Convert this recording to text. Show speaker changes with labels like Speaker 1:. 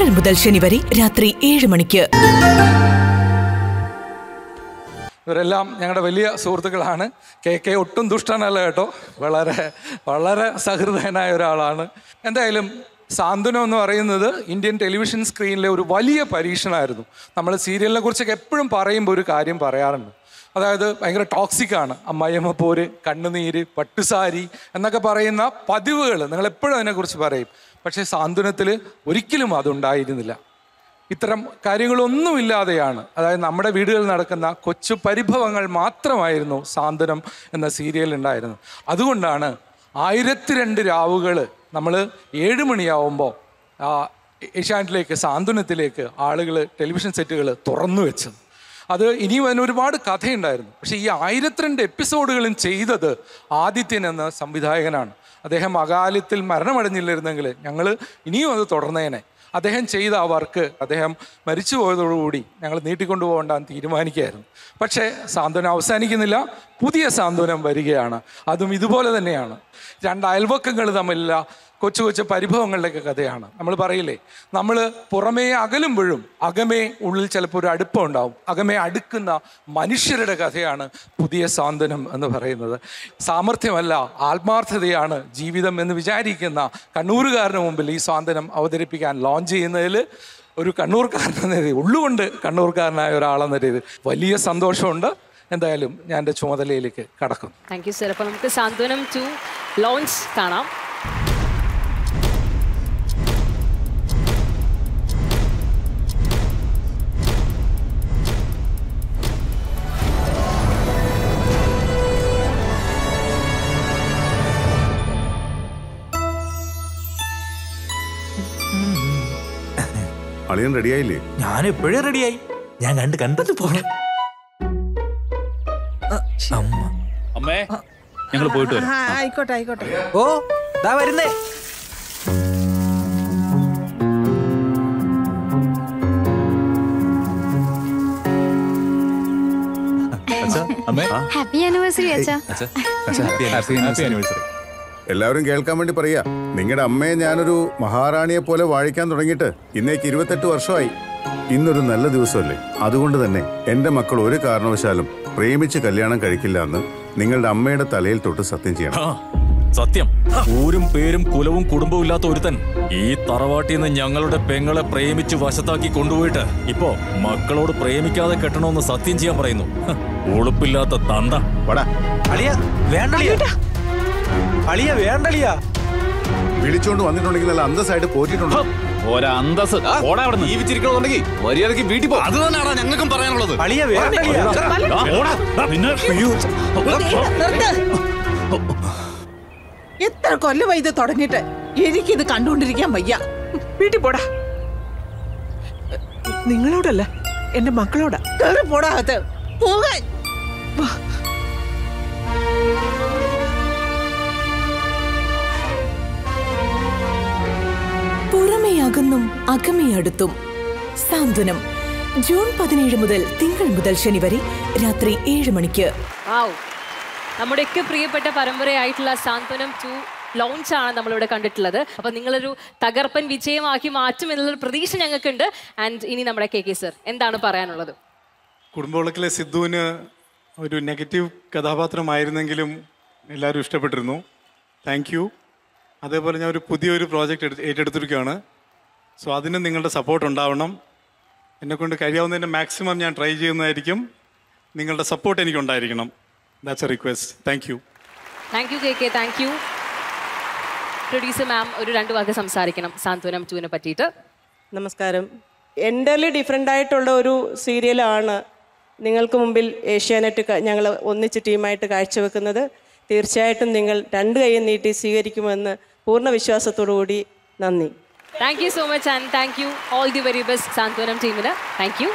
Speaker 1: തിങ്കൾ മുതൽ ശനി വരെ രാത്രി ഏഴ് മണിക്ക്.
Speaker 2: ഇവരെല്ലാം ഞങ്ങളുടെ വലിയ സുഹൃത്തുക്കളാണ്. കെ കെ ഒട്ടും ദുഷ്ടനല്ല കേട്ടോ. വളരെ വളരെ സഹൃദയനായ ഒരാളാണ്. എന്തായാലും സാന്ത്വനം എന്ന് പറയുന്നത് ഇന്ത്യൻ ടെലിവിഷൻ സ്ക്രീനിലെ ഒരു വലിയ പരീക്ഷണമായിരുന്നു. നമ്മൾ സീരിയലിനെ കുറിച്ചൊക്കെ എപ്പോഴും പറയുമ്പോൾ ഒരു കാര്യം പറയാറുണ്ട്. അതായത് ഭയങ്കര ടോക്സിക് ആണ്. അമ്മായിയമ്മ പോര് കണ്ണുനീര് പട്ടുസാരി എന്നൊക്കെ പറയുന്ന പതിവുകൾ നിങ്ങൾ എപ്പോഴും അതിനെക്കുറിച്ച് പറയും. പക്ഷേ സാന്ത്വനത്തിൽ ഒരിക്കലും അതുണ്ടായിരുന്നില്ല. ഇത്തരം കാര്യങ്ങളൊന്നുമില്ലാതെയാണ്. അതായത് നമ്മുടെ വീടുകളിൽ നടക്കുന്ന കൊച്ചു പരിഭവങ്ങൾ മാത്രമായിരുന്നു സാന്ത്വനം എന്ന സീരിയൽ ഉണ്ടായിരുന്നു അതുകൊണ്ടാണ് ആയിരത്തി രണ്ട് രാവുകൾ നമ്മൾ ഏഴ് മണിയാവുമ്പോൾ ഏഷ്യാനെറ്റിലേക്ക് സാന്ത്വനത്തിലേക്ക് ആളുകൾ ടെലിവിഷൻ സെറ്റുകൾ തുറന്നു വെച്ചത്. അത് ഇനിയും അതിന് ഒരുപാട് കഥയുണ്ടായിരുന്നു. പക്ഷേ ഈ ആയിരത്തിരണ്ട് എപ്പിസോഡുകളും ചെയ്തത് ആദിത്യൻ എന്ന സംവിധായകനാണ്. അദ്ദേഹം അകാലത്തിൽ മരണമടഞ്ഞില്ലായിരുന്നെങ്കിൽ ഞങ്ങൾ ഇനിയും അത് തുടർന്നേനെ. അദ്ദേഹം ചെയ്ത ആ വർക്ക് അദ്ദേഹം മരിച്ചു പോയതോടുകൂടി ഞങ്ങൾ നീട്ടിക്കൊണ്ടുപോകേണ്ടാന്ന് തീരുമാനിക്കുകയായിരുന്നു. പക്ഷേ സാന്ത്വനം അവസാനിക്കുന്നില്ല. പുതിയ സാന്ത്വനം വരികയാണ്. അതും ഇതുപോലെ തന്നെയാണ്. രണ്ട് അയൽവക്കങ്ങൾ തമ്മിലുള്ള കൊച്ചു കൊച്ചു പരിഭവങ്ങളുടെയൊക്കെ കഥയാണ്. നമ്മൾ പറയില്ലേ നമ്മൾ പുറമേ അകലുമ്പോഴും അകമേ ഉള്ളിൽ ചിലപ്പോൾ ഒരു അടുപ്പം ഉണ്ടാവും അകമേ അടുക്കുന്ന മനുഷ്യരുടെ കഥയാണ് പുതിയ സാന്ത്വനം എന്ന് പറയുന്നത്. സാമർഥ്യമല്ല ആത്മാർത്ഥതയാണ് ജീവിതം എന്ന് വിചാരിക്കുന്ന കണ്ണൂരുകാരന് മുമ്പിൽ ഈ സാന്ത്വനം അവതരിപ്പിക്കാൻ ലോഞ്ച് ചെയ്യുന്നതിൽ ഒരു കണ്ണൂർക്കാരൻ എന്ന രീതി ഉള്ളുകൊണ്ട് കണ്ണൂർക്കാരനായ ഒരാളെന്ന രീതി വലിയ സന്തോഷമുണ്ട്. എന്തായാലും ഞാൻ എന്റെ ചുമതലയിലേക്ക് കടക്കും
Speaker 3: താങ്ക് യു സർ അപ്പോൾ നമുക്ക് സാന്ത്വനം ടു ലോഞ്ച് കാണാം.
Speaker 4: അളിയൻ റെഡിയായില്ലേ?
Speaker 5: ഞാൻ എപ്പോഴേ റെഡിയായി. ഞാൻ കണ്ട് കണ്ടത് പോണം അമ്മ.
Speaker 6: അമ്മേ ഞങ്ങൾ പോയിട്ട് വരാം.
Speaker 7: ആയിക്കോട്ടെ ആയിക്കോട്ടെ.
Speaker 5: ഓ ദാ വരുന്നേ.
Speaker 8: ഹാപ്പി ആനിവേഴ്സറി അച്ഛാ.
Speaker 6: ഹാപ്പി ആനിവേഴ്സറി
Speaker 4: എല്ലാവരും കേൾക്കാൻ വേണ്ടി പറയാ. നിങ്ങളുടെ അമ്മയെ ഞാനൊരു മഹാറാണിയെ പോലെ വാഴിക്കാൻ തുടങ്ങിയിട്ട് ഇന്നേക്ക് ഇരുപത്തെട്ട് വർഷമായി. ഇന്നൊരു നല്ല ദിവസമല്ലേ? അതുകൊണ്ട് തന്നെ എന്റെ മക്കൾ ഒരു കാരണവശാലും പ്രേമിച്ച് കല്യാണം കഴിക്കില്ല എന്ന് നിങ്ങളുടെ അമ്മയുടെ തലയിൽ തൊട്ട് സത്യം ചെയ്യണം.
Speaker 9: സത്യം. ഊരും പേരും കുലവും കുടുംബവും ഇല്ലാത്ത ഒരുത്തൻ ഈ തറവാട്ടിൽ നിന്ന് ഞങ്ങളുടെ പെങ്ങളെ പ്രേമിച്ച് വശത്താക്കി കൊണ്ടുപോയിട്ട് ഇപ്പോ മക്കളോട് പ്രേമിക്കാതെ കെട്ടണമെന്ന് സത്യം ചെയ്യാൻ പറയുന്നു. ഉളുപ്പില്ലാത്ത
Speaker 4: തണ്ട
Speaker 5: വേണ്ടിയ വേണ്ടളിയാ.
Speaker 4: വിളിച്ചോണ്ട് വന്നിട്ടുണ്ടെങ്കിൽ നല്ല അന്തസ്സായിട്ട് പോറ്റിട്ടുണ്ട്
Speaker 6: ഒരന്തസ് ഓടാ അവിടെ ജീവിച്ചിരിക്കണമെന്നുണ്ടെങ്കിൽ മര്യാദയ്ക്ക് വീട്ടിൽ പോ. അത് തന്നെയാണോ ഞങ്ങൾക്കും പറയാനുള്ളത്.
Speaker 7: എത്ര കൊല്ലം ഇത് തുടങ്ങിട്ട് എനിക്കിത് കണ്ടുകൊണ്ടിരിക്കാൻ വയ്യ. വീട്ടിൽ പോടാ. നിങ്ങളോടല്ല എന്റെ മക്കളോടാ. കേറി പോടാ അത്. പോകാൻ. വാ.
Speaker 1: പുറമേ അകന്നും അകമേ അടുത്തും സാന്ത്വനം. ജൂൺ പതിനേഴ് മുതൽ തിങ്കൾ മുതൽ ശനി വരെ രാത്രി ഏഴ് മണിക്ക്.
Speaker 3: നമ്മുടെയൊക്കെ പ്രിയപ്പെട്ട പരമ്പരയായിട്ടുള്ള സാന്ത്വനം ടു ലോഞ്ച് ആണ് നമ്മളിവിടെ കണ്ടിട്ടുള്ളത്. അപ്പൊ നിങ്ങളൊരു തകർപ്പൻ വിജയമാക്കി മാറ്റും എന്നുള്ളൊരു പ്രതീക്ഷ ഞങ്ങൾക്കുണ്ട്. ആൻഡ് ഇനി നമ്മുടെ കെ കെ സർ എന്താണ് പറയാനുള്ളത്?
Speaker 10: കുടുംബവിളക്കിലെ സിദ്ധുവിന് ഒരു നെഗറ്റീവ് കഥാപാത്രമായിരുന്നെങ്കിലും എല്ലാവരും ഇഷ്ടപ്പെട്ടിരുന്നു. താങ്ക് യു അതേപോലെ ഞാൻ ഒരു പുതിയൊരു പ്രോജക്റ്റ് ഏറ്റെടുത്തിരിക്കുകയാണ്. സോ അതിന് നിങ്ങളുടെ സപ്പോർട്ട് ഉണ്ടാവണം. എന്നെക്കൊണ്ട് കഴിയാവുന്നതിന്റെ മാക്സിമം ഞാൻ ട്രൈ ചെയ്യുന്നതായിരിക്കും. നിങ്ങളുടെ support എനിക്കുണ്ടായിരിക്കണം that's a request thank you
Speaker 3: thank you K K thank you producer ma'am ഒരു രണ്ട് വാക്ക് സംസാരിക്കണം. സാന്ത്വനം ടുവിനെ പറ്റിയിട്ട്.
Speaker 11: നമസ്കാരം. എന്റർലി ഡിഫറെന്റ് ആയിട്ടുള്ള ഒരു സീരിയലാണ് നിങ്ങൾക്ക് മുമ്പിൽ ഏഷ്യാനെറ്റ് ഞങ്ങൾ ഒന്നിച്ച് ടീമായിട്ട് കാഴ്ചവെക്കുന്നത്. തീർച്ചയായിട്ടും നിങ്ങൾ രണ്ട് കൈയും നീട്ടി സ്വീകരിക്കുമെന്ന് പൂർണ വിശ്വാസത്തോടു കൂടി നന്ദി.
Speaker 3: Thank you so much and thank you all the very best Santhwanam ടീമിന് താങ്ക് യു